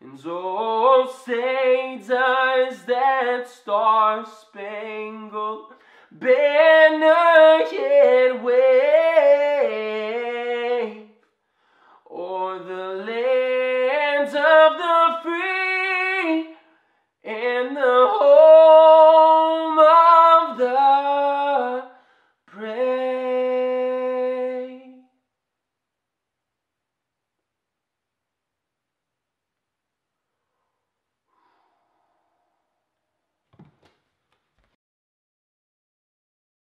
And oh, say does that star-spangled banner yet wave o'er the lands